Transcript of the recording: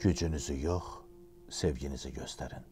Gücünüzü yox, sevginizi göstərin.